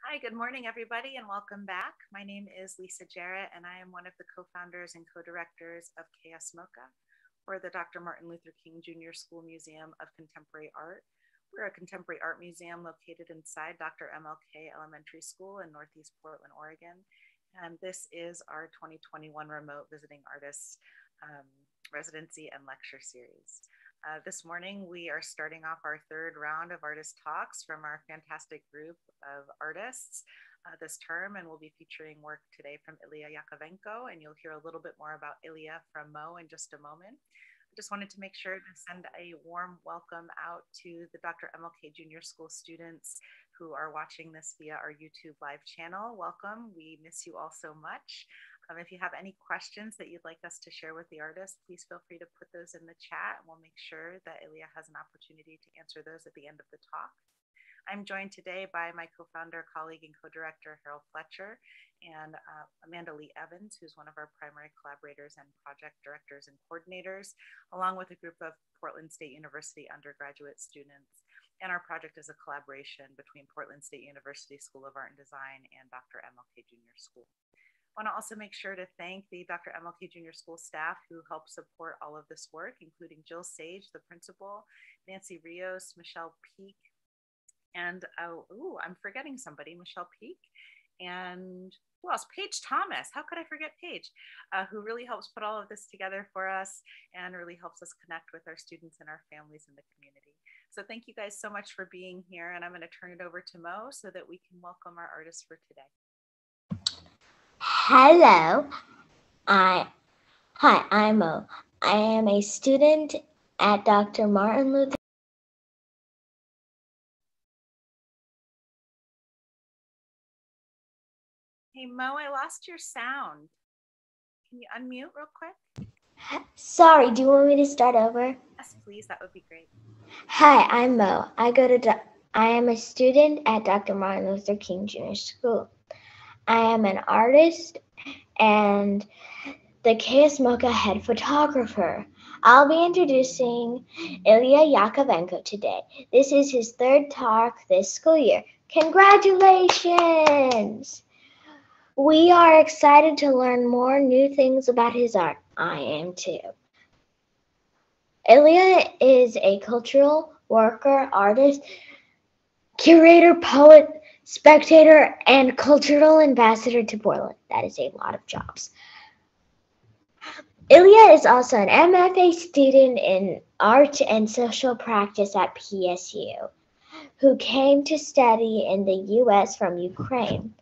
Hi, good morning, everybody, and welcome back. My name is Lisa Jarrett, and I am one of the co-founders and co-directors of KS MoCA, or the Dr. Martin Luther King Jr. School Museum of Contemporary Art. We're a contemporary art museum located inside Dr. MLK Elementary School in Northeast Portland, Oregon. And this is our 2021 Remote Visiting Artists um, Residency and Lecture Series. Uh, this morning, we are starting off our third round of artist talks from our fantastic group of artists uh, this term, and we'll be featuring work today from Illia Yakovenko, and you'll hear a little bit more about Illia from Mo in just a moment. I just wanted to make sure to send a warm welcome out to the Dr. MLK Junior School students who are watching this via our YouTube live channel. Welcome. We miss you all so much. Um, if you have any questions that you'd like us to share with the artist, please feel free to put those in the chat and we'll make sure that Illia has an opportunity to answer those at the end of the talk. I'm joined today by my co-founder, colleague, and co-director, Harrell Fletcher, and uh, Amanda Leigh Evans, who's one of our primary collaborators and project directors and coordinators, along with a group of Portland State University undergraduate students. And our project is a collaboration between Portland State University School of Art and Design and Dr. MLK Junior School want to also make sure to thank the Dr. MLK Junior School staff who help support all of this work, including Jill Sage, the principal, Nancy Rios, Michelle Peak, and oh, I'm forgetting somebody, Michelle Peak, and who else? Paige Thomas. How could I forget Paige, uh, who really helps put all of this together for us and really helps us connect with our students and our families in the community. So thank you guys so much for being here. And I'm going to turn it over to Mo so that we can welcome our artists for today. Hello. I Hi, I'm Mo. I am a student at Dr. Martin Luther Hey Mo, I lost your sound. Can you unmute real quick? Sorry, do you want me to start over? Yes, please. That would be great. Hi, I'm Mo. I go to I am a student at Dr. Martin Luther King Jr. School. I am an artist and the KS MoCA head photographer. I'll be introducing Illia Yakovenko today. This is his third talk this school year. Congratulations! We are excited to learn more new things about his art. I am too. Illia is a cultural worker, artist, curator, poet, spectator, and cultural ambassador to Portland. That is a lot of jobs. Illia is also an MFA student in art and social practice at PSU, who came to study in the US from Ukraine.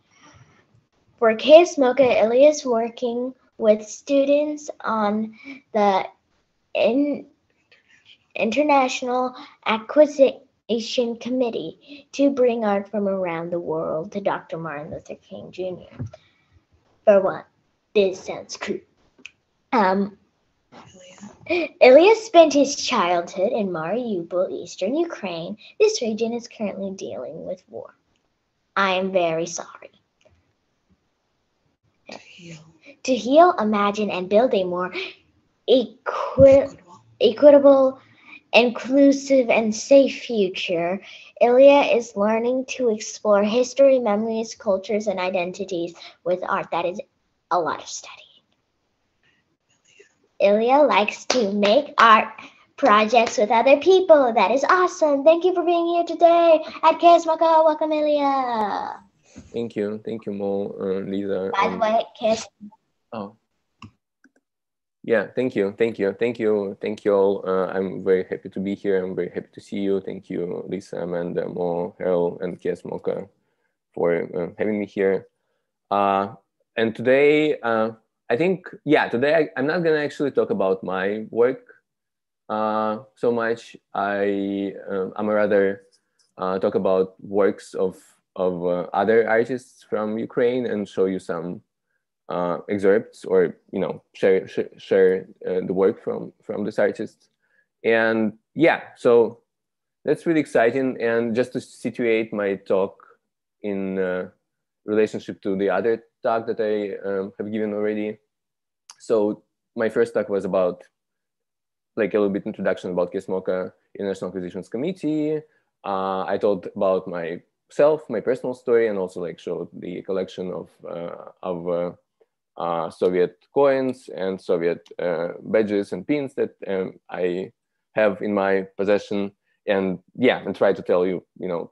For KS MoCA, Illia is working with students on the in, International Acquisition Asian Committee to bring art from around the world to Dr. Martin Luther King Jr. For one, this sounds cool. Um, Illia spent his childhood in Mariupol, eastern Ukraine. This region is currently dealing with war. I am very sorry. To heal. To heal, imagine, and build a more equi- equitable inclusive and safe future, Illia is learning to explore history, memories, cultures, and identities with art. That is a lot of studying. Illia likes to make art projects with other people. That is awesome. Thank you for being here today at KS MoCA. Welcome, Illia. Thank you. Thank you, Mo, uh, Lisa. By the way, KS. Oh. Yeah, thank you, thank you, thank you, thank you all. Uh, I'm very happy to be here. I'm very happy to see you. Thank you, Lisa, Amanda, Mo, Harrell, and KS MoCA for uh, having me here. Uh, and today, uh, I think, yeah, today I, am not gonna actually talk about my work uh, so much. I, um, I'm rather uh, talk about works of, of other artists from Ukraine and show you some uh, excerpts or you know share share, uh, the work from from this artist and yeah so that's really exciting. And just to situate my talk in uh, relationship to the other talk that i um, have given already. So my first talk was about like a little bit introduction about KS MoCA International Acquisitions Committee. Uh, I told about myself, my personal story, and also like show the collection of uh, of uh, Soviet coins and Soviet uh, badges and pins that um, I have in my possession. And yeah, and try to tell you, you know,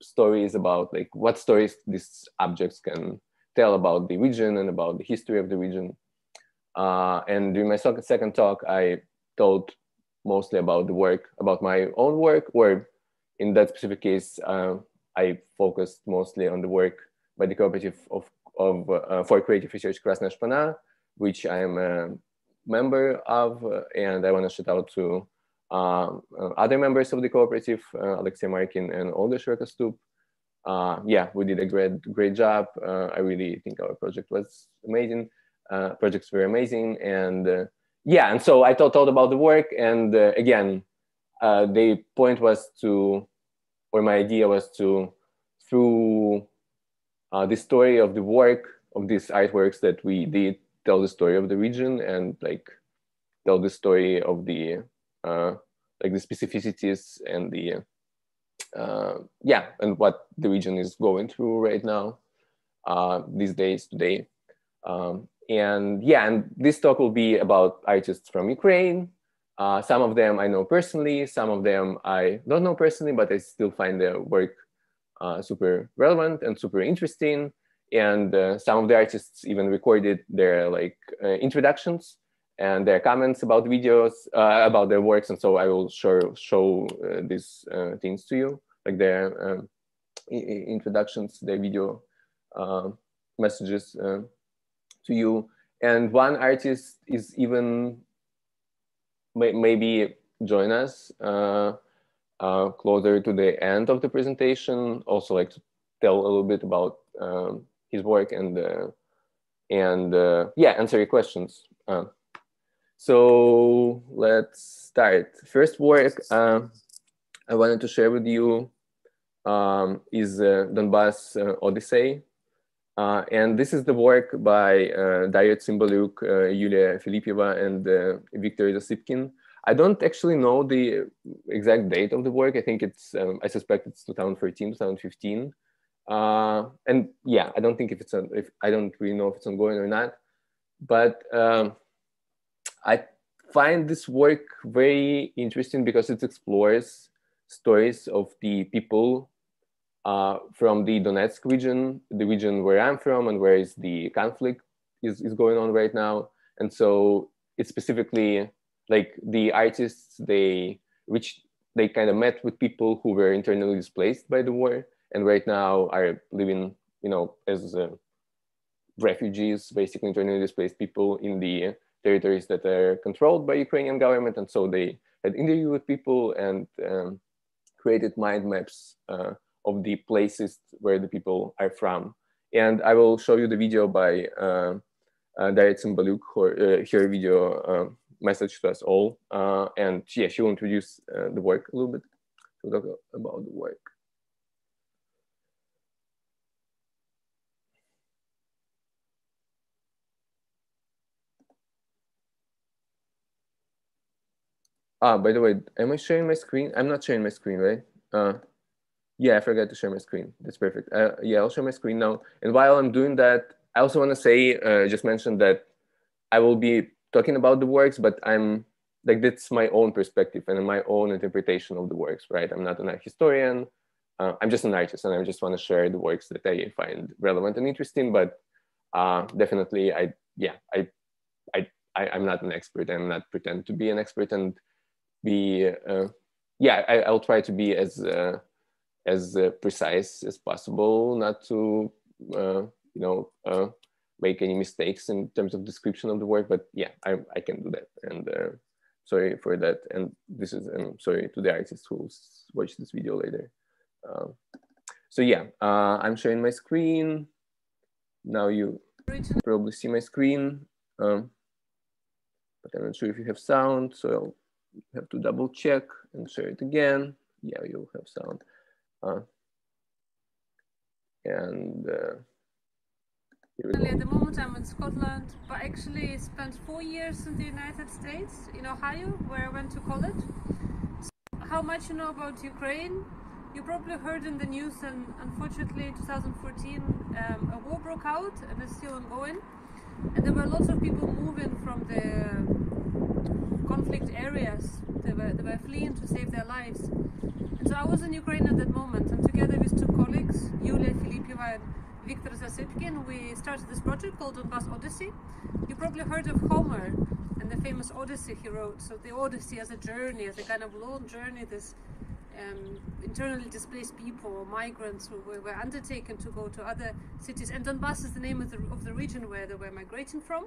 stories about like what stories these objects can tell about the region and about the history of the region. Uh, and during my second talk, I told mostly about the work, about my own work, or in that specific case, uh, I focused mostly on the work by the cooperative of of uh, for creative research Krasnaya Shpana, which I am a member of, and I want to shout out to uh, other members of the cooperative, uh, Alexei Markin and Olga Shirokostub. Uh, yeah, we did a great great job. I really think our project was amazing. projects were amazing, and yeah, and so I thought, thought about the work, and again, the point was to, or my idea was to, through uh, the story of the work of these artworks that we did tell the story of the region and like tell the story of the uh, like the specificities and the uh, yeah and what the region is going through right now uh, these days today. Um, and yeah and this talk will be about artists from ukraine. Uh, some of them i know personally some of them i don't know personally but i still find their work super relevant and super interesting. And uh, some of the artists even recorded their like uh, introductions and their comments about videos, uh, about their works. And so I will show, show uh, these things to you, like their um, introductions, their video messages to you. And one artist is even may, maybe join us uh, closer to the end of the presentation, also like to tell a little bit about um, his work and uh, and uh, yeah, answer your questions. Uh, so let's start. First work uh, I wanted to share with you um, is uh, Donbass Odyssey. and this is the work by uh, Daria Cymbaluk, Yulia Filipieva, and Viktor Zasypkin. I don't actually know the exact date of the work. I think it's, um, I suspect it's 2013, 2015. Uh, and yeah, I don't think if it's, on, if I don't really know if it's ongoing or not, but um, I find this work very interesting because it explores stories of the people uh, from the Donetsk region, the region where I'm from and where is the conflict is, is going on right now. And so it's specifically like the artists they which they kind of met with people who were internally displaced by the war and right now are living you know as uh, refugees basically internally displaced people in the territories that are controlled by ukrainian government. And so they had interviewed with people and um, created mind maps uh, of the places where the people are from. And i will show you the video by uh, uh, Daria Cymbaluk, her, uh, her video um, message to us all. Uh, and yeah, she will introduce uh, the work a little bit to talk about the work. Ah, by the way, am I sharing my screen? I'm not sharing my screen, right? Uh, yeah, I forgot to share my screen. That's perfect. Uh, yeah, I'll share my screen now. And while I'm doing that, I also want to say, uh, just mention that I will be talking about the works, but I'm like that's my own perspective and my own interpretation of the works, right? I'm not an art historian. Uh, I'm just an artist, and I just want to share the works that I find relevant and interesting. But uh, definitely, I yeah, I, I I I'm not an expert. I'm not pretend to be an expert and be uh, yeah. I, will try to be as uh, as uh, precise as possible, not to uh, you know make any mistakes in terms of description of the work, but yeah, I, I can do that. And uh, sorry for that. And this is, I'm sorry to the artists who watch this video later. Um, so yeah, uh, I'm sharing my screen. Now you probably see my screen, um, but I'm not sure if you have sound. So I'll have to double check and share it again. Yeah, you'll have sound. Uh, and uh, at the moment I'm in Scotland, but actually spent four years in the United States, in Ohio, where I went to college. So how much you know about Ukraine? You probably heard in the news, and unfortunately, in 2014, um, a war broke out and it's still ongoing. And there were lots of people moving from the conflict areas. They were, they were fleeing to save their lives. And so I was in Ukraine at that moment, and together with two colleagues, Yulia Filipieva and Viktor Zasypkin, we started this project called Donbass Odyssey. You probably heard of Homer and the famous Odyssey he wrote. So the Odyssey as a journey, as a kind of long journey, this um, internally displaced people, migrants who were, were, undertaken to go to other cities. And Donbass is the name of the, of the region where they were migrating from.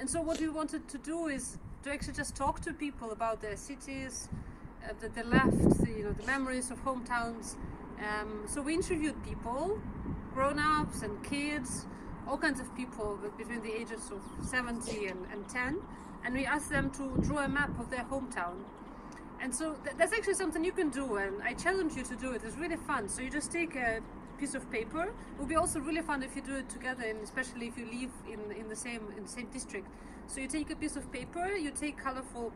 And so what we wanted to do is to actually just talk to people about their cities, uh, that they left, the, you know, the memories of hometowns. Um, so we interviewed people, grown-ups and kids, all kinds of people between the ages of 70 and, and 10, and we asked them to draw a map of their hometown and so th that's actually something you can do, and I challenge you to do it. It's really fun. So you just take a piece of paper. It would be also really fun if you do it together, and especially if you live in in the same in the same district. So you take a piece of paper, you take colorful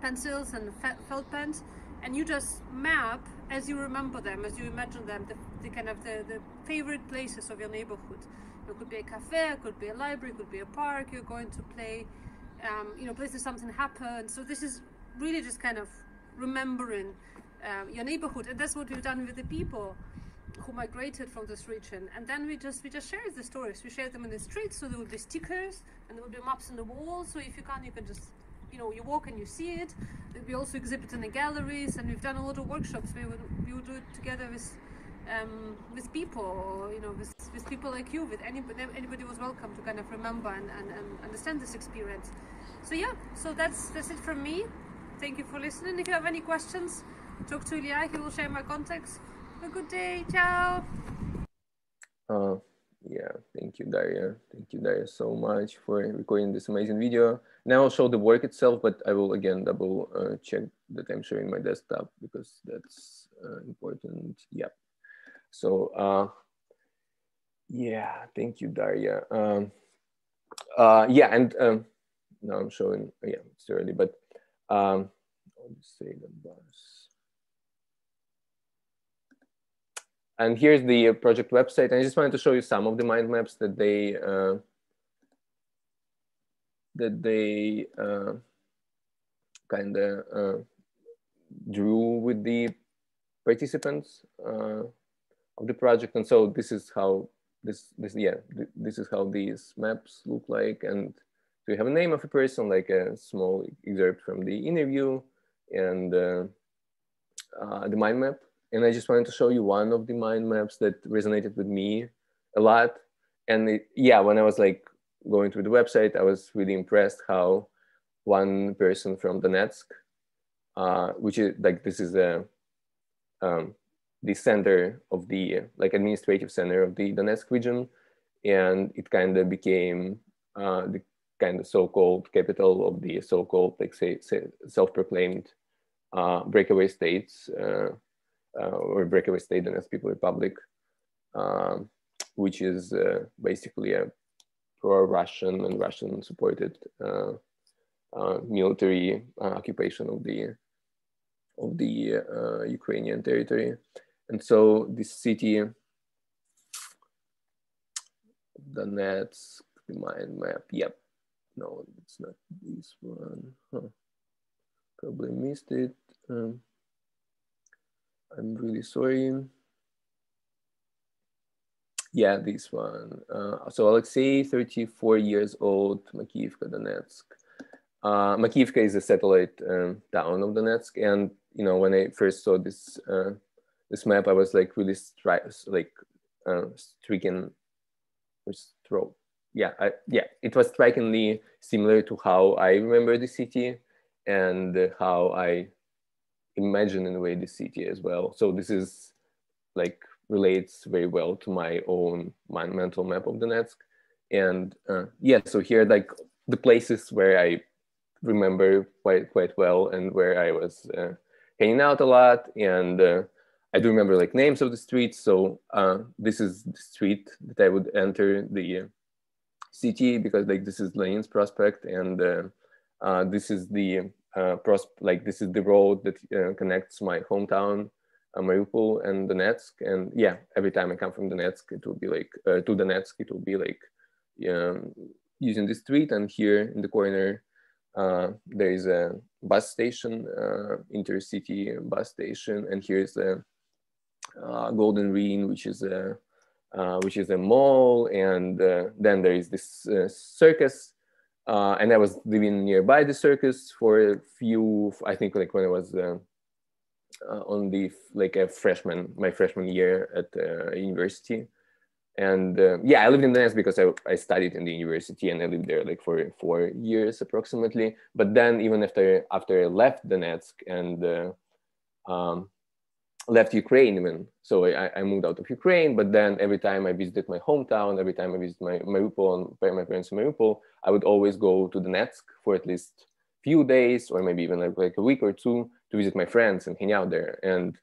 pencils and felt pens, and you just map as you remember them, as you imagine them, the, the kind of the, the favorite places of your neighborhood. It could be a cafe, it could be a library, it could be a park you're going to play, um, you know, places something happened. So this is really just kind of remembering um, your neighborhood. And that's what we've done with the people who migrated from this region. And then we just we just shared the stories. We shared them in the streets. So there would be stickers and there would be maps on the wall so if you can you can just you know you walk and you see it. We also exhibit in the galleries and we've done a lot of workshops. We would we would do it together with um, with people, you know, with, with people like you, with anybody, anybody was welcome to kind of remember and, and, and understand this experience. So yeah, so that's that's it from me. Thank you for listening. If you have any questions, talk to Illia. He will share my contacts. Have a good day. Ciao. Uh, yeah, thank you, Daria. Thank you, Daria, so much for recording this amazing video. Now I'll show the work itself, but I will again double uh, check that I'm showing my desktop because that's uh, important. Yeah. So, uh, yeah, thank you, Daria. Um, uh, yeah, and um, now I'm showing, yeah, it's early, but um, say the. And here's the project website. And I just wanted to show you some of the mind maps that they uh, that they uh, kind of uh, drew with the participants uh, of the project. And so this is how this this yeah th this is how these maps look like and so you have a name of a person, like a small excerpt from the interview and uh, uh, the mind map. And I just wanted to show you one of the mind maps that resonated with me a lot. And it, yeah, when I was like going through the website, I was really impressed how one person from Donetsk, uh, which is like, this is a, um, the center of the like administrative center of the Donetsk region. And it kind of became uh, the kind of so-called capital of the so-called, like say, self-proclaimed uh, breakaway states uh, uh, or breakaway state Donetsk People Republic, um, which is uh, basically a pro-Russian and Russian-supported uh, military occupation of the of the Ukrainian territory. And so this city, Donetsk, the mind map, yep, no, it's not this one. Huh. Probably missed it. Um, I'm really sorry. Yeah, this one. Uh, so Alexei, 34 years old, Makiivka, Donetsk. Uh, Makiivka is a satellite um, town of Donetsk, and you know when I first saw this uh, this map, I was like really stri- like uh, stricken stroke yeah, I, yeah, it was strikingly similar to how I remember the city and how I imagine in a way the city as well. So this is like relates very well to my own mental map of Donetsk. And uh, yeah, so here like the places where I remember quite quite well and where I was uh, hanging out a lot and uh, I do remember like names of the streets. So uh, this is the street that I would enter the city because like this is Lenin's prospect and uh, uh, this is the uh, pros like this is the road that uh, connects my hometown uh, Mariupol and Donetsk. And yeah, every time I come from Donetsk, it will be like to Donetsk, it will be like um, using the street. And here in the corner, there is a bus station, intercity bus station, and here's a Golden Ring, which is a uh, which is a mall, and then there is this circus. and I was living nearby the circus for a few, I think like when I was uh, on the like a freshman, my freshman year at uh, university. And uh, yeah, I lived in Donetsk because I, I studied in the university and I lived there like for four years approximately. But then even after after I left Donetsk and uh, um, left Ukraine even, so I, I moved out of Ukraine. But then every time I visited my hometown, every time I visited my Mariupol and my parents in Mariupol, I would always go to Donetsk for at least few days or maybe even like, like a week or two to visit my friends and hang out there. And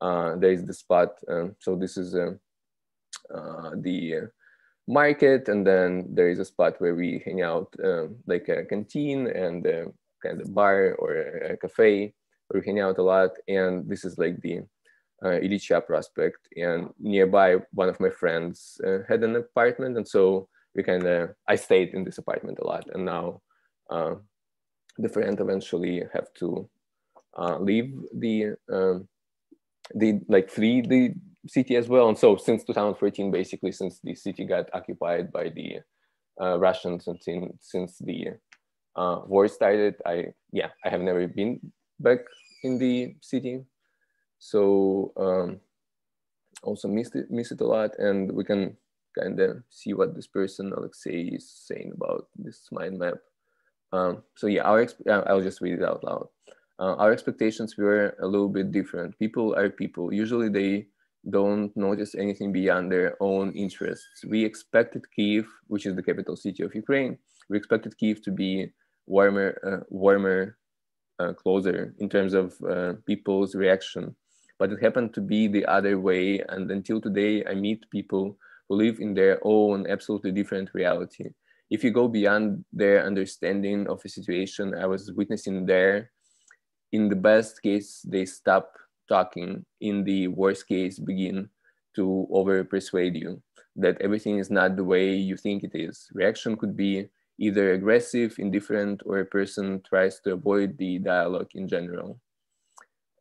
uh, there is the spot. Um, so this is uh, uh, the market, and then there is a spot where we hang out, um, like a canteen and a kind of bar or a, a, cafe where we hang out a lot. And this is like the uh, prospect. And nearby, one of my friends uh, had an apartment, and so we kind of I stayed in this apartment a lot. And now uh, the friend eventually have to uh, leave the um, the like flee the city as well. And so since 2014, basically since the city got occupied by the uh, Russians and since since the uh, war started, I yeah I have never been back in the city, so um, also miss it miss it a lot. And we can kind of see what this person Alexei is saying about this mind map. Um, so yeah, our I'll just read it out loud. Uh, our expectations were a little bit different. People are people. Usually they don't notice anything beyond their own interests. We expected Kiev, which is the capital city of Ukraine, we expected Kiev to be warmer, uh, warmer, uh, closer in terms of uh, people's reaction. But it happened to be the other way. And until today, I meet people who live in their own absolutely different reality if you go beyond their understanding of a situation I was witnessing there, in the best case, they stop talking. In the worst case, begin to over persuade you that everything is not the way you think it is. Reaction could be either aggressive, indifferent, or a person tries to avoid the dialogue in general.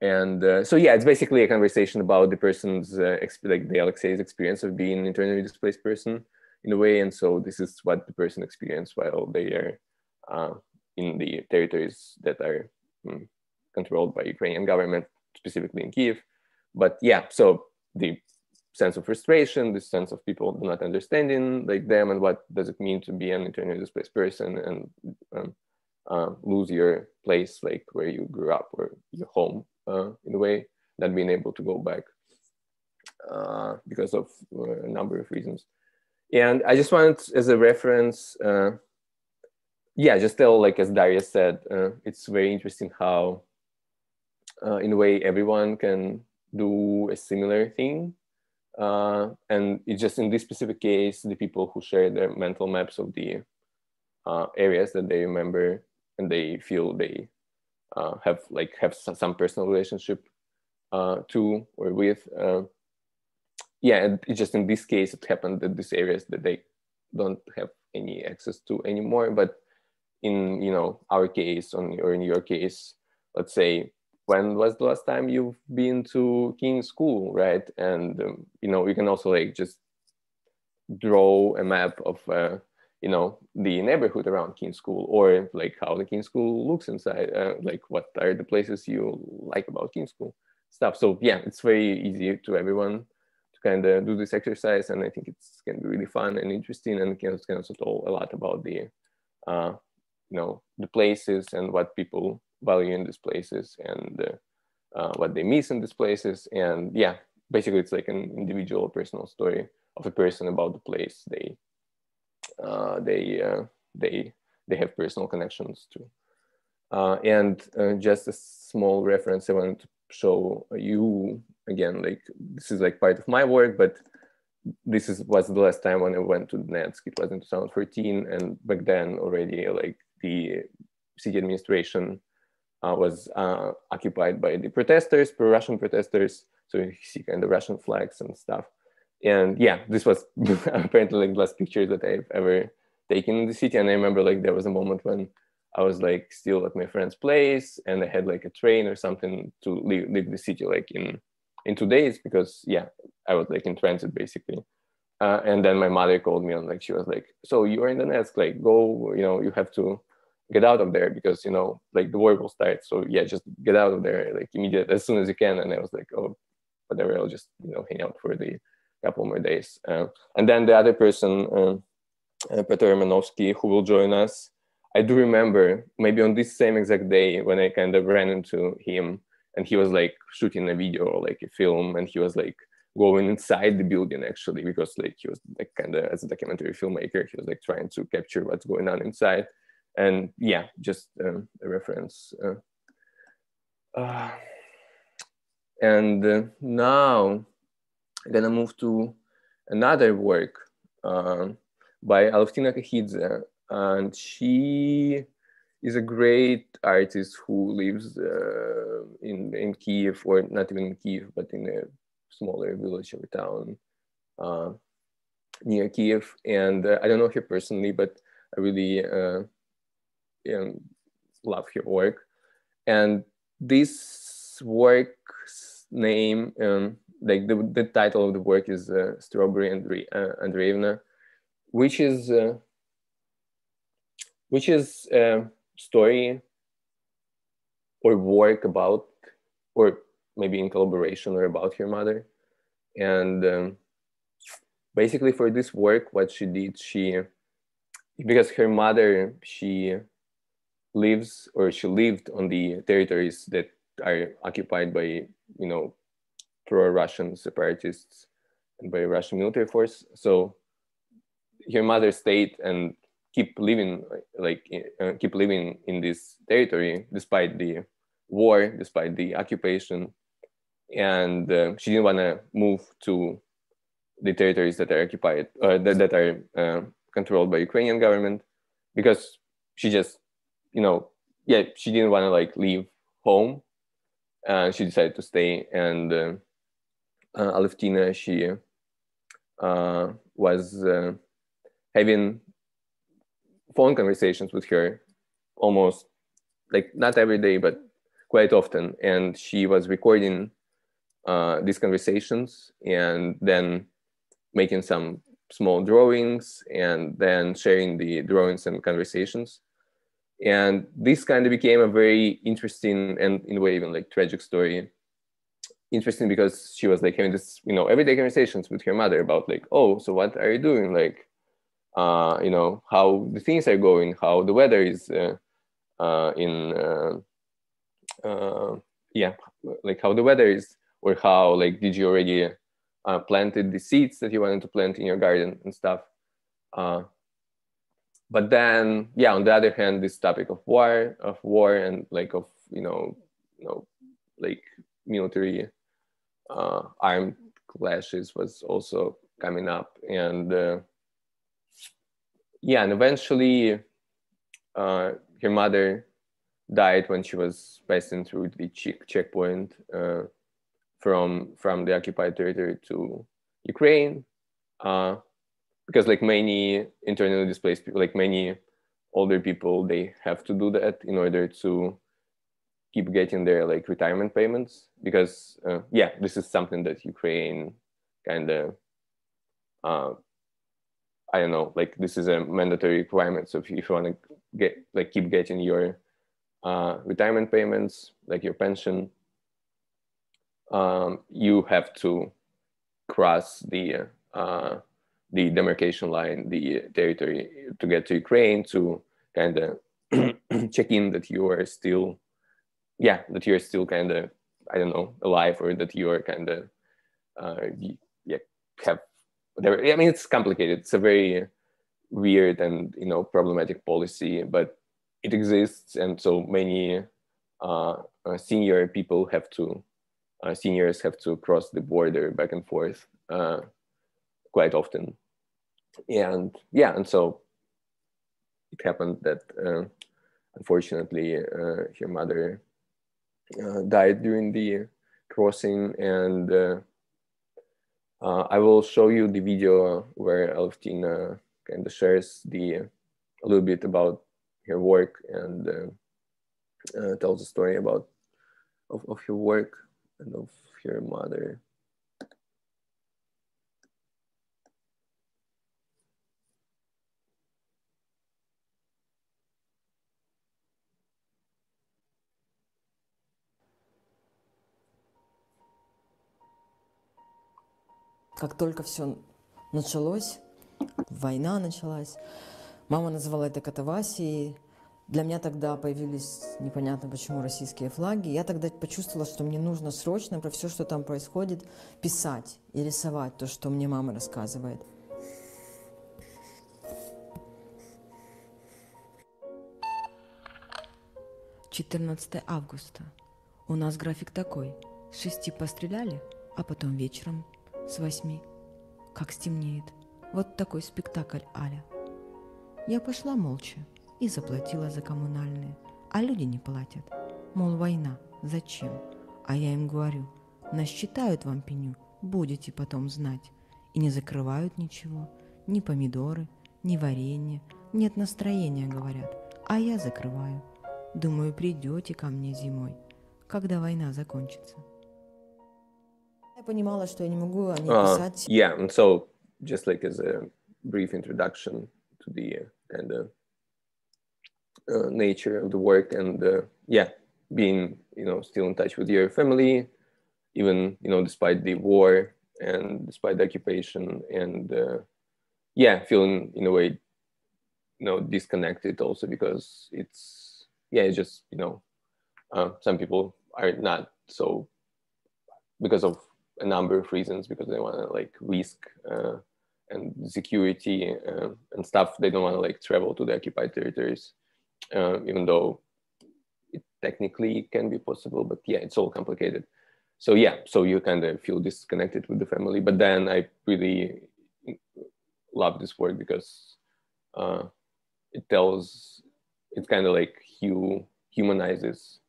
And uh, so, yeah, it's basically a conversation about the person's, uh, like the Alexei's experience of being an internally displaced person in a way. And so this is what the person experienced while they are uh, in the territories that are um, controlled by Ukrainian government, specifically in Kiev. But yeah, so the sense of frustration, the sense of people not understanding like them and what does it mean to be an internally displaced person and um, uh, lose your place like where you grew up or your home uh, in a way, not being able to go back uh, because of uh, a number of reasons. And I just wanted as a reference, uh, yeah, just tell, like as Darius said, uh, it's very interesting how, in a way, everyone can do a similar thing. And it's just in this specific case, the people who share their mental maps of the areas that they remember and they feel they uh, have like have some personal relationship uh, to or with Uh, yeah, and just in this case, it happened that these areas that they don't have any access to anymore. But in you know our case, on or in your case, let's say when was the last time you've been to King's School, right? And um, you know you can also like just draw a map of uh, you know the neighborhood around King's School or like how the King's School looks inside, uh, like what are the places you like about King's School stuff. So yeah, it's very easy to everyone to kind of do this exercise. And I think it's to be really fun and interesting and can, can also tell a lot about the, uh, you know, the places and what people value in these places and uh, uh, what they miss in these places. And yeah, basically it's like an individual personal story of a person about the place they, they, uh, they, they have personal connections to. Uh, and uh, just a small reference I wanted to show you again like this is like part of my work but this is was the last time when I went to Donetsk. It was in 2014, and back then already like the city administration uh, was uh, occupied by the protesters, pro-Russian protesters, so you see kind of Russian flags and stuff. And yeah, this was apparently like the last picture that I've ever taken in the city. And I remember like there was a moment when I was like still at my friend's place and I had like a train or something to leave, leave the city like in in two days because yeah, I was like in transit basically. Uh, and then my mother called me and like she was like, "So you're in Donetsk, like go, you know, you have to get out of there because you know like the war will start. So yeah, just get out of there like immediate as soon as you can." And I was like, "Oh, whatever, I'll just you know hang out for the couple more days." Uh, and then the other person, uh, uh Peter Manovsky, who will join us, I do remember maybe on this same exact day when I kind of ran into him and he was like shooting a video or like a film and he was like going inside the building actually because like he was like kind of as a documentary filmmaker he was like trying to capture what's going on inside and yeah just um, a reference uh, uh, and uh, now i'm gonna move to another work uh, by Alevtina Kakhidze and she is a great artist who lives uh, in in Kiev or not even in Kiev but in a smaller village or town uh, near Kiev. And uh, I don't know her personally, but I really uh, love her work. And this work's name, um, like the, the title of the work is uh, Strawberry Andre- uh, which is uh, which is a story or work about or maybe in collaboration or about her mother. And um, basically for this work, what she did, she, because her mother, she lives or she lived on the territories that are occupied by, you know, pro-Russian separatists and by Russian military force. So her mother stayed and keep living like uh, keep living in this territory despite the war, despite the occupation, and uh, she didn't want to move to the territories that are occupied uh, that, that are uh, controlled by Ukrainian government because she just you know yeah she didn't want to like leave home and she decided to stay and uh, Alevtina she was uh, having phone conversations with her almost like not every day but quite often and she was recording uh, these conversations and then making some small drawings and then sharing the drawings and conversations. And this kind of became a very interesting and in a way even like tragic story. Interesting because she was like having this, you know, everyday conversations with her mother about like, oh, so what are you doing? Like, uh, you know, how the things are going, how the weather is uh, uh, in, uh, uh, yeah, like how the weather is or how like did you already uh, planted the seeds that you wanted to plant in your garden and stuff uh, but then yeah on the other hand this topic of war of war and like of you know you know like military uh, armed clashes was also coming up and uh, yeah and eventually uh, her mother died when she was passing through the check checkpoint uh, from from the occupied territory to Ukraine, uh, because like many internally displaced people, like many older people, they have to do that in order to keep getting their like retirement payments. Because uh, yeah, this is something that Ukraine kind of, uh, I don't know, like this is a mandatory requirement. So if if you want to get like keep getting your uh, retirement payments, like your pension, um, you have to cross the uh, the demarcation line, the territory to get to Ukraine to kind of check in that you are still, yeah, that you're still kind of, I don't know, alive or that you are kind of, uh, yeah, have whatever. I mean, it's complicated. It's a very weird and you know problematic policy, but it exists, and so many uh, uh, senior people have to uh, seniors have to cross the border back and forth uh, quite often. And yeah, and so it happened that uh, unfortunately uh, her mother died during the crossing and uh, uh, I will show you the video where Alevtina kind of shares the a little bit about her work and uh, uh, tells a story about of, of her work and of her mother. Как только все началось, война началась, мама называла это катавасией. Для меня тогда появились непонятно почему российские флаги. Я тогда почувствовала, что мне нужно срочно про все, что там происходит, писать и рисовать то, что мне мама рассказывает. Четырнадцатое августа. У нас график такой. С шести постреляли, а потом вечером с восьми. Как стемнеет. Вот такой спектакль, Аля. Я пошла молча и заплатила за коммунальные, а люди не платят. Мол, война, зачем? А я им говорю, насчитают вам пеню, будете потом знать. И не закрывают ничего, ни помидоры, ни варенье, нет настроения, говорят, а я закрываю. Думаю, придете ко мне зимой, когда война закончится. Я понимала, что я не могу о ней Uh, писать. yeah, and so just like as a brief introduction to the uh, kind of uh, nature of the work and uh, yeah, being you know still in touch with your family, even you know despite the war and despite the occupation and uh, yeah, feeling in a way you know disconnected also because it's yeah, it's just you know uh, some people are not so because of a number of reasons because they want to like risk uh, and security uh, and stuff. They don't want to like travel to the occupied territories uh, even though it technically can be possible but yeah it's all complicated. So yeah so you kind of feel disconnected with the family. But then i really love this work because uh, it tells it's kind of like hu- humanizes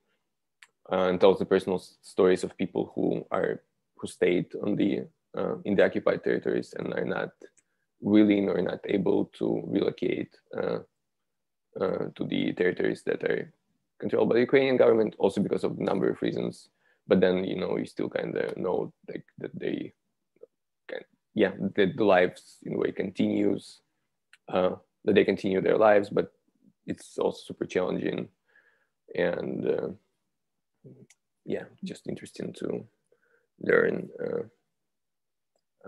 uh, and tells the personal stories of people who are who stayed on the uh, in the occupied territories and are not willing or not able to relocate uh, uh, to the territories that are controlled by the Ukrainian government, also because of a number of reasons. But then you know you still kind of know like that they can, yeah that the lives in a way continues uh, that they continue their lives, but it's also super challenging and uh, yeah just interesting to learn uh,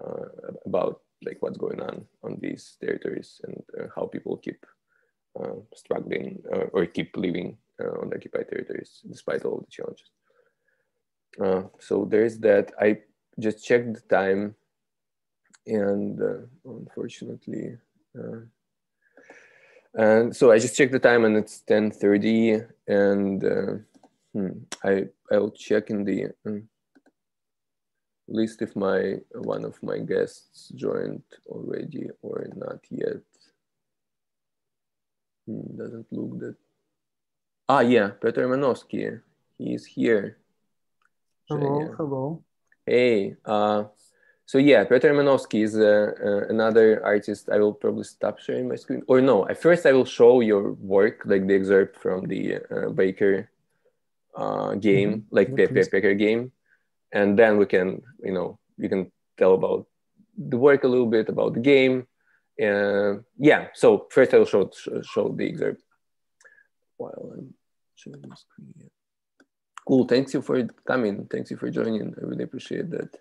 uh, about like what's going on on these territories and uh, how people keep struggling or keep living on the occupied territories despite all the challenges. So there's that. I just checked the time, and unfortunately, and so I just checked the time, and it's ten thirty, and uh, hmm, I I'll check in the. um, list if my one of my guests joined already or not yet. Hmm, doesn't look that. Ah, yeah, Peter Manovsky. He is here. Hello, Zhenya. hello. Hey, uh, so yeah, Peter Manovsky is uh, uh, another artist. I will probably stop sharing my screen. Or no, at first I will show your work, like the excerpt from the uh, Baker uh, game, like Yeah, Pe- Pe- please. Baker game, and then we can, you know, you can tell about the work a little bit about the game. Uh, yeah. So first I will show show, the excerpt while I'm sharing the screen. Cool. Thanks you for coming. Thanks you for joining. I really appreciate that.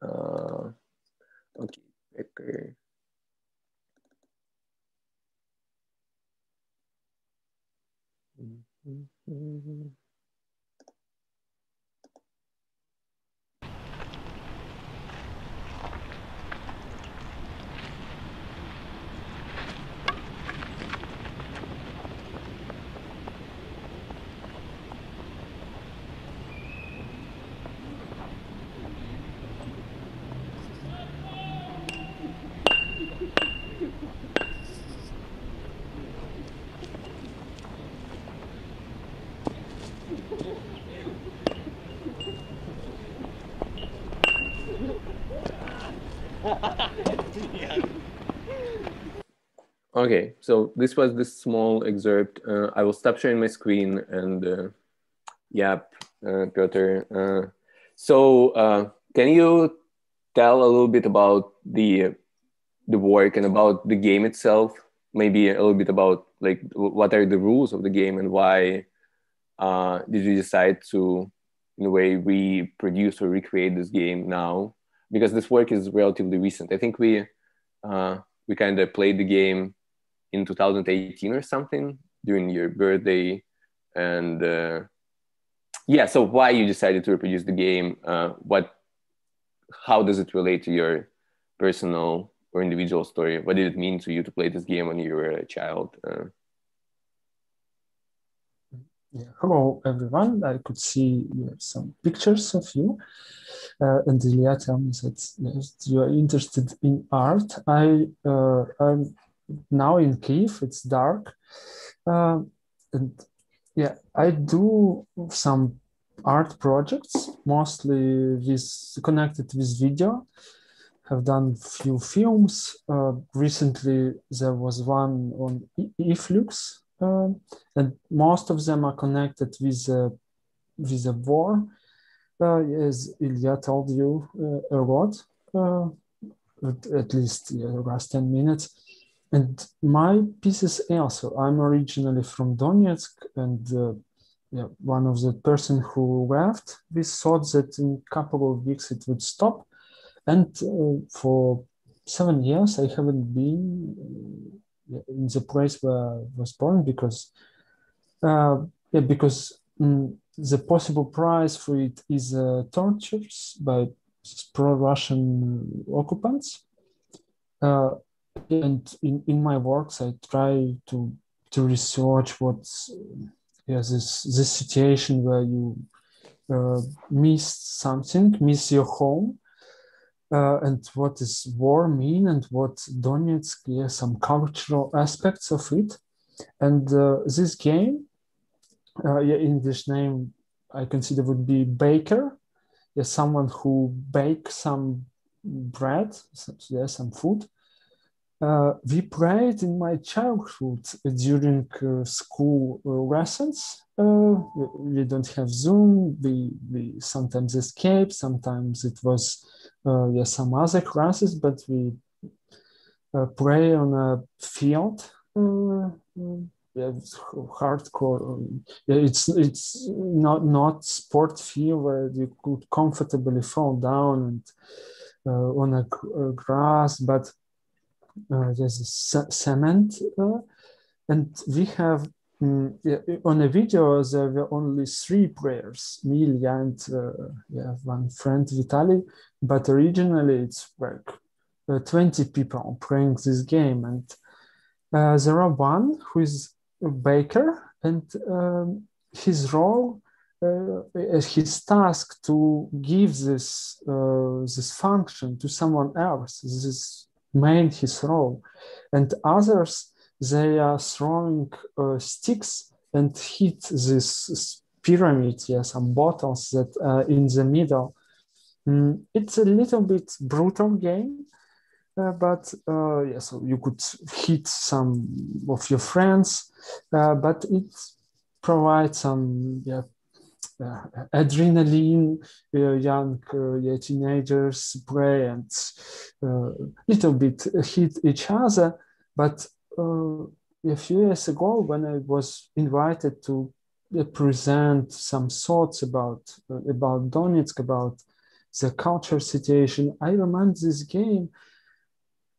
Uh, okay, Becker. Mhm. Okay, so this was this small excerpt. Uh, I will stop sharing my screen and uh, yep, uh, Piotr. Uh, so uh, can you tell a little bit about the the work and about the game itself? Maybe a little bit about like what are the rules of the game and why uh, did you decide to, in a way, reproduce or recreate this game now? Because this work is relatively recent. I think we we kind of played the game in 2018 or something during your birthday and uh, yeah so why you decided to reproduce the game uh, what how does it relate to your personal or individual story what did it mean to you to play this game when you were a child uh, yeah. Hello, everyone. I could see some pictures of you. Uh, and Illia tell me that yes, you are interested in art. I, uh, I'm now in Kiev, it's dark. Uh, and yeah, I do some art projects, mostly with connected with video. Have done few films. Uh, recently, there was one on e-flux, uh, and most of them are connected with uh, with a war. Uh, as Illia told you uh, a lot, uh, at, least yeah, the last ten minutes and my pieces also. I'm originally from Donetsk, and uh, yeah, one of the person who left, we thought that in a couple of weeks it would stop, and uh, for seven years I haven't been uh, in the place where I was born because, uh, yeah, because mm, the possible price for it is uh, tortures by pro-Russian occupants. And in, in my works i try to to research what's yeah, this this situation where you uh, miss something miss your home uh, and what does war mean and what Donetsk, yeah, some cultural aspects of it. And uh, this game, uh, yeah, English name I consider would be baker, yeah, someone who bakes some bread, some, yeah, some food, uh, we played in my childhood during uh, school uh, lessons. Uh, we don't have Zoom. We, we sometimes escape. Sometimes it was uh, yeah, some other classes, but we uh, play on a field. yeah, hardcore. Um, yeah, it's it's not not sport field where you could comfortably fall down and on a, grass, but there's cement, uh, and we have um, yeah, on a video there were only three players, me, Illia, and uh, yeah, one friend Vitali, But originally it's like 20 people playing this game, and there are one who is a baker, and um, his role uh, his task to give this uh, this function to someone else. This is made his role. And others, they are throwing uh, sticks and hit this pyramid, yeah, some bottles that are in the middle. Mm, it's a little bit brutal game, uh, but uh, yeah, so you could hit some of your friends, uh, but it provides some yeah, adrenaline, uh, young uh, teenagers play and little bit hit each other. But a few years ago, when I was invited to present some thoughts about about Donetsk, about the culture situation, I remember this game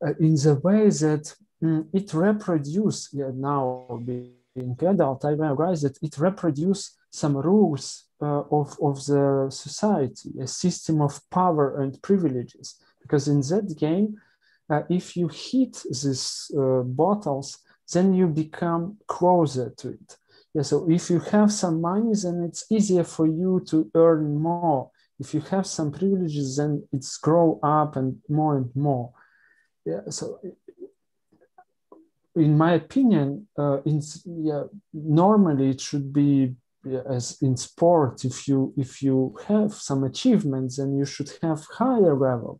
uh, in the way that mm, it reproduced, yeah, now being adult, I realize that it reproduced some rules uh, of, of the society, a system of power and privileges. Because in that game, uh, if you hit these uh, bottles, then you become closer to it. Yeah, so if you have some money, then it's easier for you to earn more. If you have some privileges, then it's grow up and more and more. Yeah, so in my opinion, uh, in, yeah, normally it should be as in sport if you if you have some achievements then you should have higher level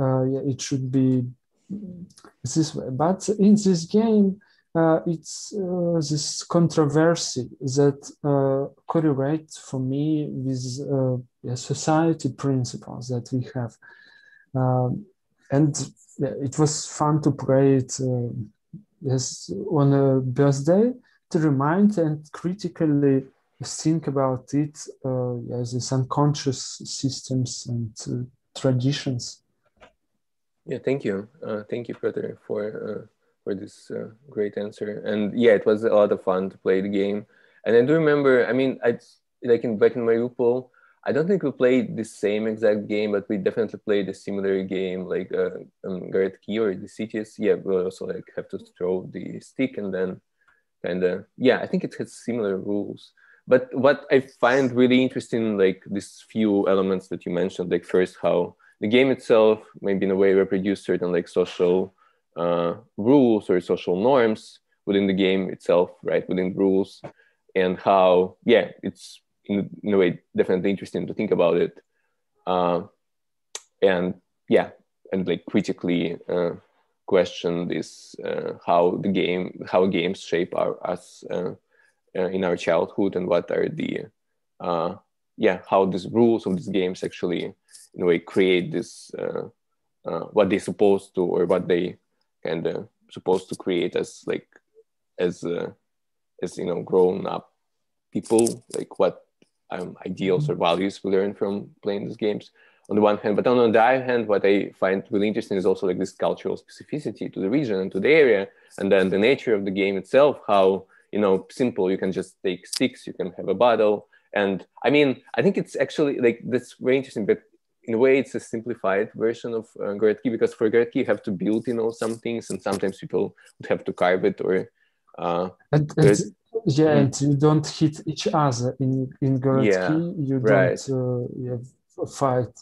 uh, yeah, it should be this way. But in this game, uh, it's uh, this controversy that uh, correlates for me with uh, yeah, society principles that we have. Um, and yeah, it was fun to play it uh, yes, on a birthday to remind and critically think about it uh, as unconscious systems and traditions. Yeah, thank you. thank you, Peter, for for this uh, great answer. And yeah, it was a lot of fun to play the game. And I do remember, I mean, I like in back in Mariupol, I don't think we played the same exact game, but we definitely played a similar game, like uh, um, Key or the cities. Yeah, we also like have to throw the stick and then kind of yeah. I think it has similar rules. But what I find really interesting, like these few elements that you mentioned, like first how the game itself maybe in a way reproduce certain like social uh, rules or social norms within the game itself, right? Within rules, and how, yeah, it's in, in a way definitely interesting to think about it. Uh, and yeah, and like critically uh, question this uh, how the game, how games shape our us uh, Uh, in our childhood, and what are the uh, yeah how these rules of these games actually in a way create this uh, what they're supposed to or what they kind of supposed to create as like as uh, as you know grown up people like what um, ideals or values we learn from playing these games on the one hand. But on the other hand what i find really interesting is also like this cultural specificity to the region and to the area and then the nature of the game itself how you know simple you can just take sticks you can have a bottle and i mean i think it's actually like that's very interesting but in a way it's a simplified version of uh, Gorodki because for Gorodki you have to build you know some things and sometimes people would have to carve it or uh, and, and yeah mm-hmm. and you don't hit each other in in Gorodki yeah, you right. don't uh, yeah, fight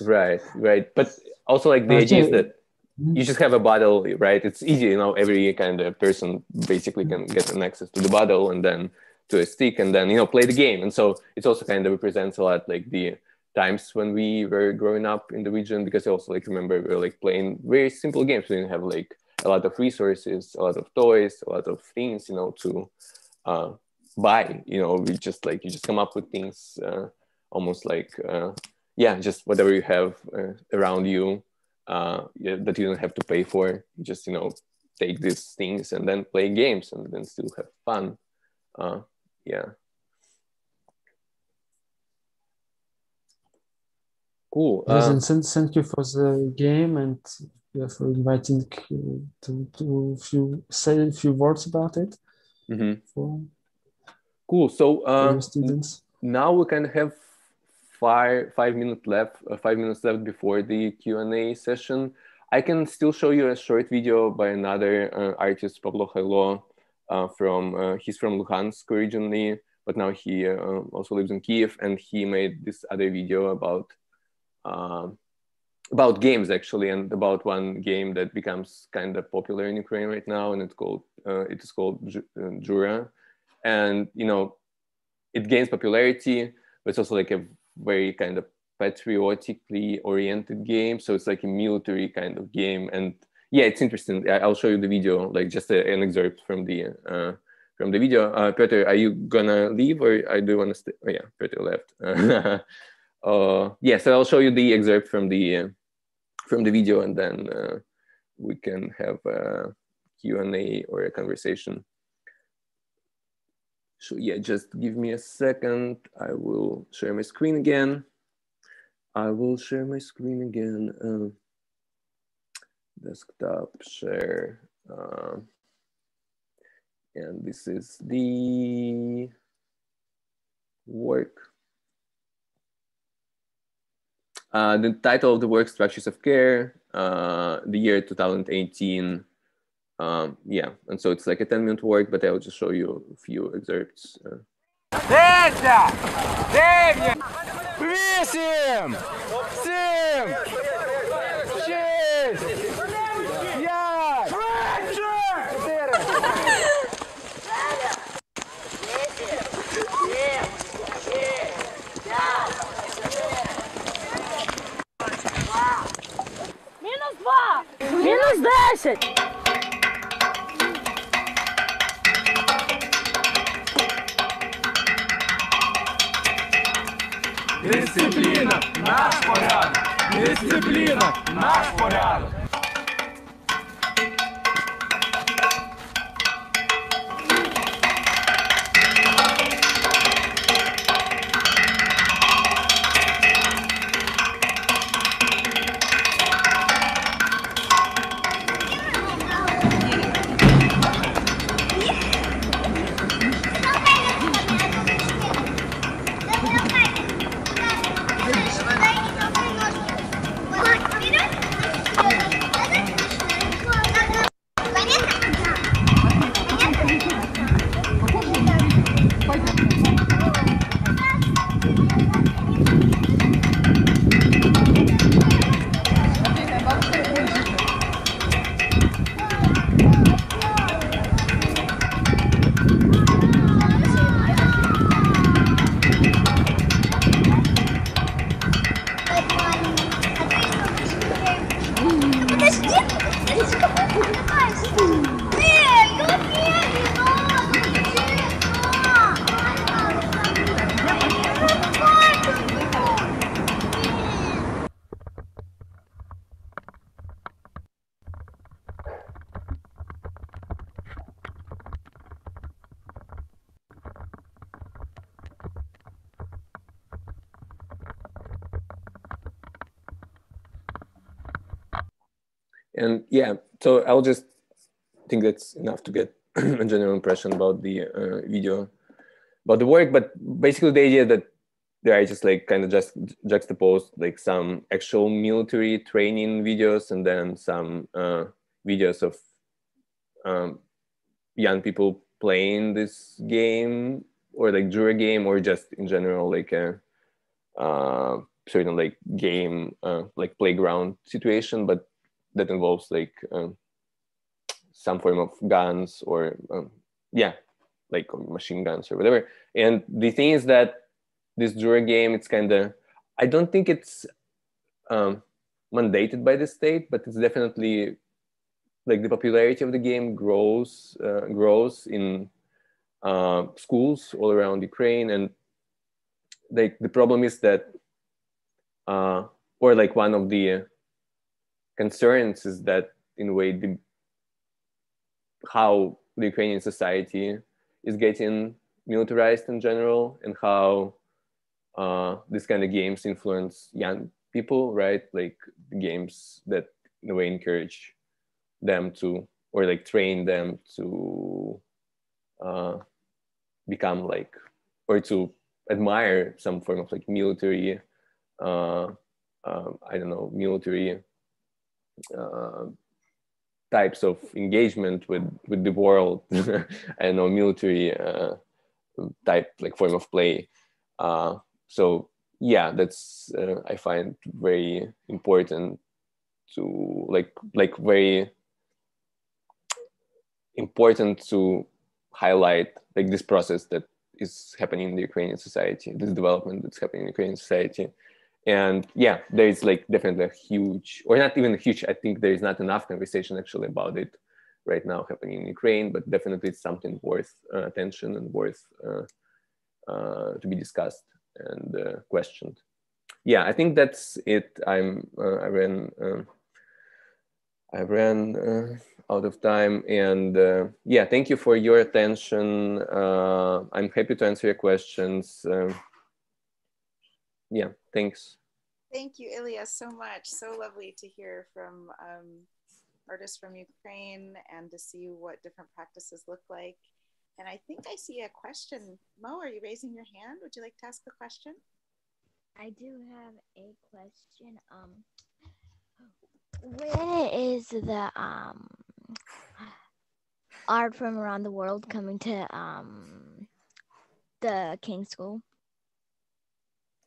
right right but also like the idea is that. You just have a bottle right it's easy you know every kind of person basically can get an access to the bottle and then to a stick and then you know play the game and so it also kind of represents a lot like the times when we were growing up in the region because I also like remember we were like playing very simple games. We didn't have like a lot of resources, a lot of toys, a lot of things, you know, to uh, buy. You know, we just like you just come up with things uh, almost like uh, yeah, just whatever you have uh, around you uh, that you don't have to pay for. Just you know take these things and then play games and then still have fun. Uh, yeah. Cool. Yes, uh, and thank, thank you for the game and yeah, for inviting to, to few say a few words about it. Mm-hmm. For, cool. So uh, students. now we can have five five minutes left. Uh, five minutes left before the Q and A session. I can still show you a short video by another uh, artist, Pavlo Khailo, uh, from uh, he's from Luhansk originally, but now he also lives in Kiev, and he made this other video about uh, about games actually, and about one game that becomes kind of popular in Ukraine right now, and it's called uh, it is called Jura, and you know, it gains popularity, but it's also like a very kind of patriotically oriented game. So it's like a military kind of game, and yeah, it's interesting. I'll show you the video, like just a, an excerpt from the uh, from the video. Uh, Peter, are you gonna leave or I do want to stay? Oh yeah, Peter left. uh, yeah, so I'll show you the excerpt from the uh, from the video, and then uh, we can have a Q and A or a conversation. So yeah, just give me a second. I will share my screen again. I will share my screen again. Uh, desktop share. Uh, and this is the work. Uh, the title of the work, Structures of Care, uh, the year 2018. Um, yeah, and so it's like a 10 minute work, but I'll just show you a few excerpts. Uh. Дев'ять! Дев'ять! Вісім! Сім! Шість! П'ять! Чотири! Мінус два! Мінус десять! Дисципліна наш порядок! Дисципліна наш порядок! I'll just think that's enough to get a general impression about the uh, video, about the work. But basically, the idea that there are just like kind of just juxtaposed like some actual military training videos and then some uh, videos of um, young people playing this game or like Jura game or just in general like a uh, certain like game uh, like playground situation, but that involves like um, some form of guns or um, yeah like machine guns or whatever. And the thing is that this Jura game it's kind of i don't think it's um, mandated by the state but it's definitely like the popularity of the game grows uh, grows in uh, schools all around ukraine. And like the problem is that uh, or like one of the concerns is that in a way the how the Ukrainian society is getting militarized in general and how uh, this kind of games influence young people, right? Like games that in a way encourage them to or like train them to uh, become like or to admire some form of like military uh, um, I don't know military uh, types of engagement with with the world and know military uh, type like form of play. Uh, so yeah that's uh, i find very important to like like very important to highlight like this process that is happening in the ukrainian society this development that's happening in ukrainian society and yeah there is like definitely a huge or not even a huge i think there is not enough conversation actually about it right now happening in ukraine but definitely it's something worth uh, attention and worth uh, uh, to be discussed and uh, questioned. Yeah i think that's it. I'm uh, i ran um, i ran uh, out of time and yeah thank you for your attention. I'm happy to answer your questions. Um, yeah, thanks. Thank you, Illia, so much. So lovely to hear from um, artists from Ukraine and to see what different practices look like. And I think I see a question. Mo, are you raising your hand? Would you like to ask a question? I do have a question. Um, when is the um, art from around the world coming to um, the King School?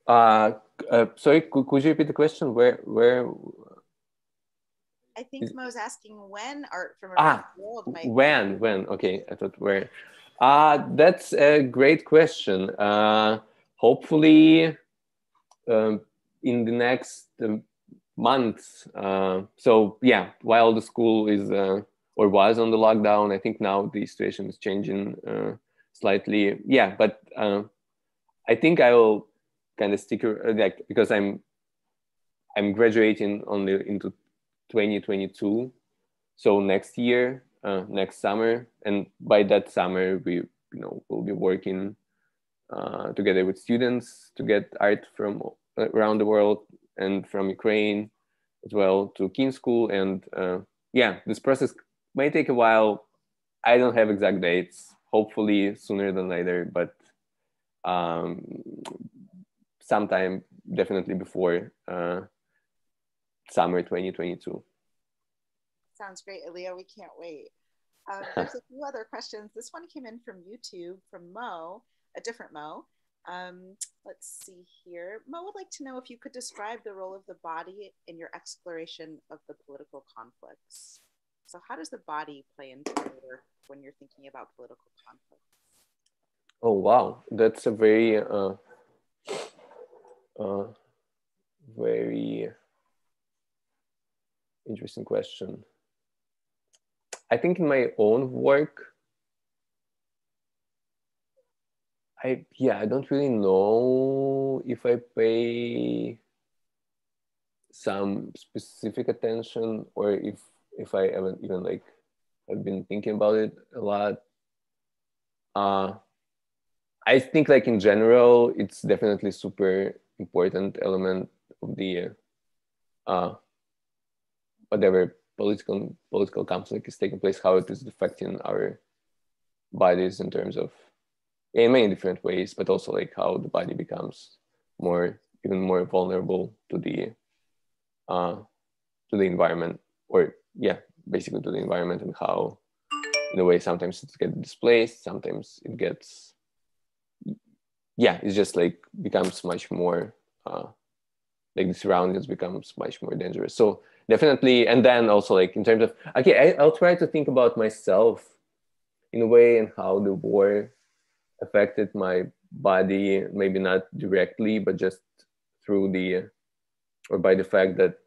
Uh, uh, sorry, could, could you repeat the question? Where, where? I think is, Mo's asking when art from ah, around the world might. When, when? Okay, I thought where. Uh, that's a great question. Uh, hopefully, um, in the next um, months. Uh, so yeah, while the school is uh, or was on the lockdown, I think now the situation is changing uh, slightly. Yeah, but uh, I think I will kind of stick like because I'm I'm graduating only into 2022, so next year, uh, next summer, and by that summer we you know will be working uh, together with students to get art from around the world and from Ukraine as well to King School. And uh, yeah, this process may take a while. I don't have exact dates. Hopefully sooner than later, but um, sometime definitely before uh, summer 2022. Sounds great, Illia. We can't wait. Um, there's a few other questions. This one came in from YouTube from Mo, a different Mo. Um, let's see here. Mo would like to know if you could describe the role of the body in your exploration of the political conflicts. So, how does the body play into your when you're thinking about political conflicts? Oh wow, that's a very, uh, uh, very interesting question. I think in my own work, I yeah, I don't really know if I pay some specific attention or if if I haven't even like I've been thinking about it a lot. Uh I think like in general, it's definitely super important element of the uh whatever political political conflict is taking place, how it is affecting our bodies in terms of in many different ways, but also like how the body becomes more even more vulnerable to the uh, to the environment, or yeah, basically to the environment and how in a way sometimes it gets displaced, sometimes it gets yeah, it's just like becomes much more uh, like the surroundings becomes much more dangerous. So definitely, and then also like in terms of okay, I, I'll try to think about myself in a way and how the war affected my body maybe not directly but just through the or by the fact that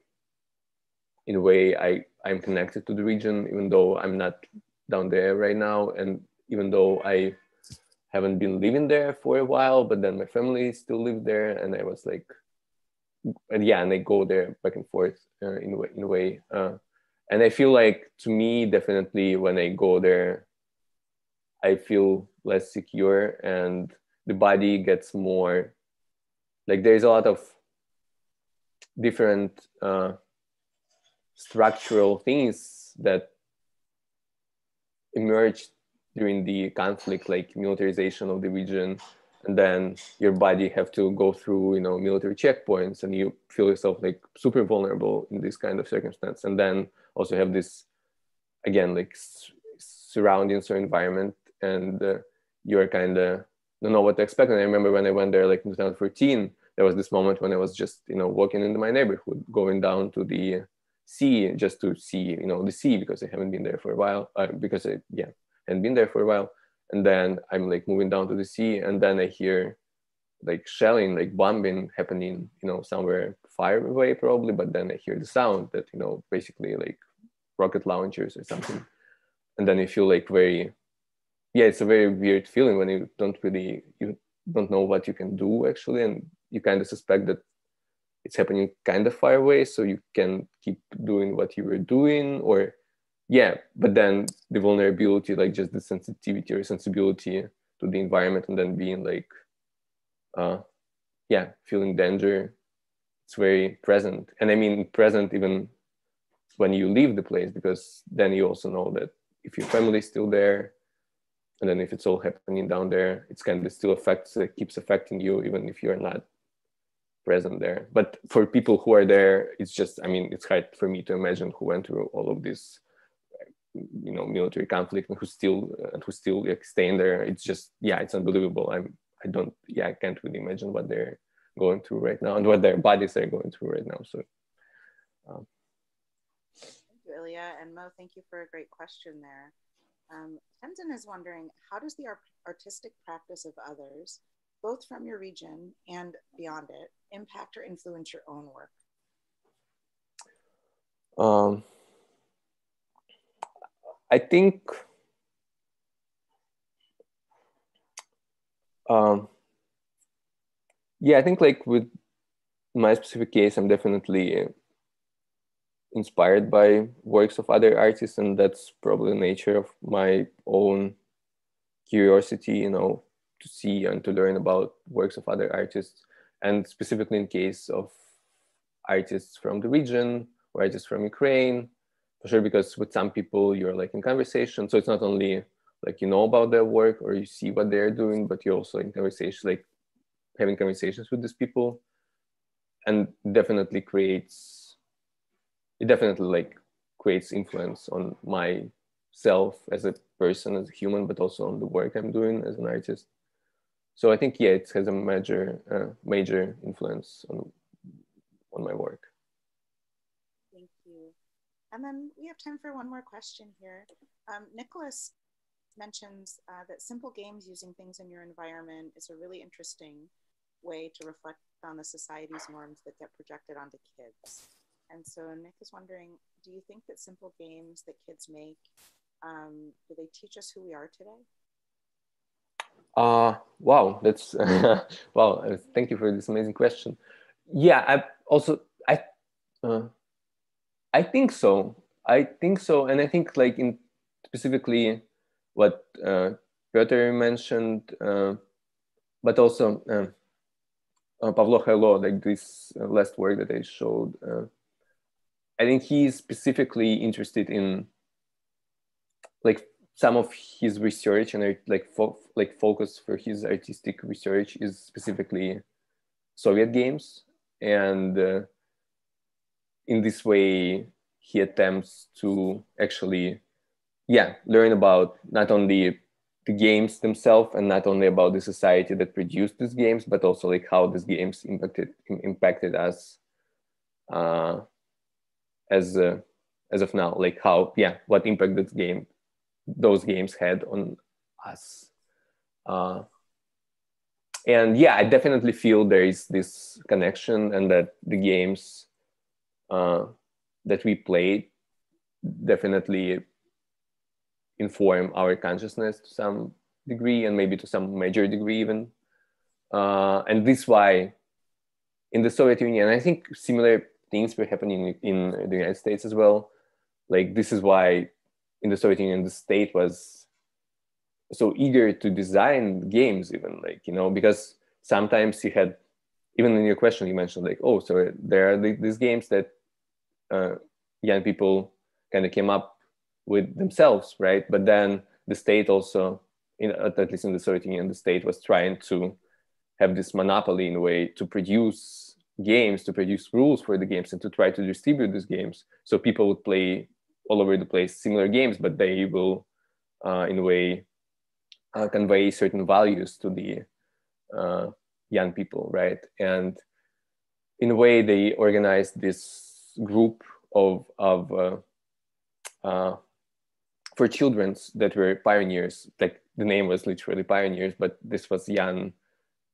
in a way i i'm connected to the region even though i'm not down there right now and even though i haven't been living there for a while but then my family still live there and i was like and yeah and i go there back and forth uh, in a way in a way uh, and i feel like to me definitely when i go there I feel less secure and the body gets more like there's a lot of different uh, structural things that emerged during the conflict like militarization of the region and then your body have to go through you know military checkpoints and you feel yourself like super vulnerable in this kind of circumstance and then also have this again like surroundings or environment and uh, you're kind of don't know what to expect. And I remember when I went there, like in 2014, there was this moment when I was just, you know, walking into my neighborhood, going down to the sea just to see, you know, the sea because I haven't been there for a while. Uh, because I, yeah, hadn't been there for a while. And then I'm like moving down to the sea, and then I hear like shelling, like bombing happening, you know, somewhere far away probably. But then I hear the sound that, you know, basically like rocket launchers or something. And then I feel like very yeah, it's a very weird feeling when you don't really you don't know what you can do actually, and you kind of suspect that it's happening kind of far away, so you can keep doing what you were doing, or yeah, but then the vulnerability, like just the sensitivity or sensibility to the environment, and then being like, uh, yeah, feeling danger, it's very present, and I mean present even when you leave the place because then you also know that if your family is still there and then if it's all happening down there it's kind of still affects it keeps affecting you even if you're not present there. But for people who are there it's just i mean it's hard for me to imagine who went through all of this you know military conflict and who still and who still like staying there it's just yeah it's unbelievable i'm i don't yeah i can't really imagine what they're going through right now and what their bodies are going through right now so um. thank you illia and mo thank you for a great question there um, Tenzin is wondering how does the art- artistic practice of others, both from your region and beyond it, impact or influence your own work? Um, I think um, yeah, I think like with my specific case, I'm definitely inspired by works of other artists, and that's probably the nature of my own curiosity, you know, to see and to learn about works of other artists, and specifically in case of artists from the region or artists from Ukraine, for sure, because with some people you're like in conversation, so it's not only like you know about their work or you see what they're doing, but you're also in conversation, like having conversations with these people, and definitely creates it definitely like creates influence on myself as a person, as a human, but also on the work I'm doing as an artist. So I think yeah, it has a major uh, major influence on on my work. And then we have time for one more question here. Um, Nicholas mentions uh, that simple games using things in your environment is a really interesting way to reflect on the society's norms that get projected onto kids. And so Nick is wondering, do you think that simple games that kids make, um, do they teach us who we are today? Uh, wow, that's wow. Thank you for this amazing question. Yeah, I also I uh, I think so. I think so, and I think like in specifically what uh, Peter mentioned, uh, but also um, uh, Pavlo Khailo, like this uh, last work that I showed. Uh, I think he's specifically interested in like some of his research and like fo- like focus for his artistic research is specifically Soviet games, and uh, in this way he attempts to actually yeah learn about not only the games themselves and not only about the society that produced these games but also like how these games impacted impacted us uh, as uh, as of now. Like how yeah what impact that game those games had on us. Uh, and yeah i definitely feel there is this connection and that the games uh, that we played definitely inform our consciousness to some degree and maybe to some major degree even. Uh, and this why in the soviet union i think similar things were happening in the united states as well. Like this is why in the soviet union the state was so eager to design games even like you know because sometimes you had even in your question you mentioned like oh so there are these games that uh, young people kind of came up with themselves, right? But then the state also, in, at least in the Soviet Union, the state was trying to have this monopoly in a way to produce games, to produce rules for the games, and to try to distribute these games. So people would play all over the place similar games, but they will, uh, in a way, uh, convey certain values to the uh, young people, right? And in a way, they organized this group of of uh, uh, for children's that were pioneers. Like the name was literally pioneers, but this was young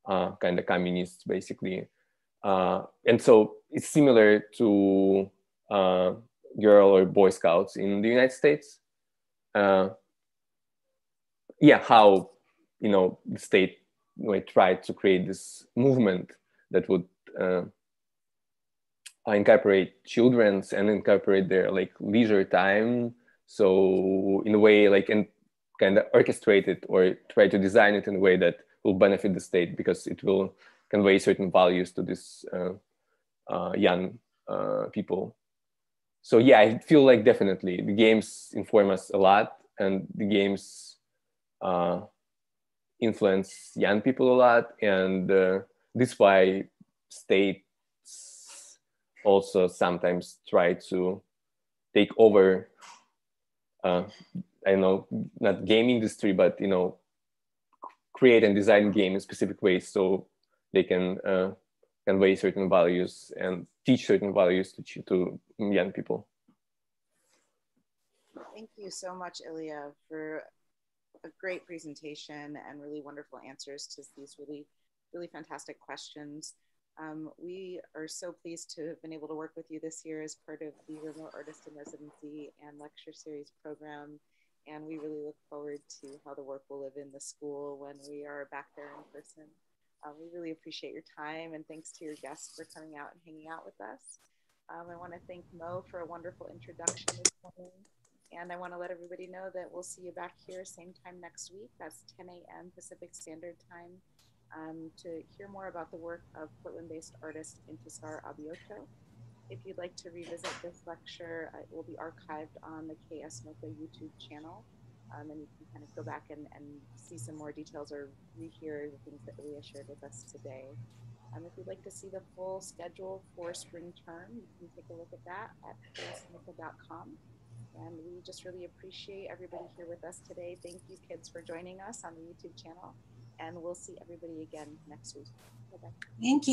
uh, kind of communists basically. Uh, and so it's similar to uh, Girl or Boy Scouts in the United States. Uh, yeah, how you know the state you know, tried to create this movement that would incorporate children's and incorporate their like leisure time so in a way, like and kind of orchestrate it or try to design it in a way that will benefit the state because it will convey certain values to these uh, uh, young uh, people. So yeah, I feel like definitely the games inform us a lot, and the games uh, influence young people a lot, and uh, this is why states also sometimes try to take over uh, I know, not game industry, but you know, create and design game in specific ways so they can uh, convey certain values and teach certain values to, to young people. Thank you so much, Illia, for a great presentation and really wonderful answers to these really, really fantastic questions. Um, we are so pleased to have been able to work with you this year as part of the Remote Artist in Residency and Lecture Series program. And we really look forward to how the work will live in the school when we are back there in person. Uh, we really appreciate your time and thanks to your guests for coming out and hanging out with us. Um, I want to thank Mo for a wonderful introduction this morning. And I want to let everybody know that we'll see you back here same time next week. That's 10 a.m. Pacific Standard Time um, to hear more about the work of Portland-based artist Intisar Abioto. If you'd like to revisit this lecture, uh, it will be archived on the KSMoCA YouTube channel. Um, and you can kind of go back and, and see some more details or rehear the things that Illia shared with us today. Um, if you'd like to see the full schedule for spring term, you can take a look at that at ksmoca.com. And we just really appreciate everybody here with us today. Thank you, kids, for joining us on the YouTube channel. And we'll see everybody again next week. Bye-bye. Thank you.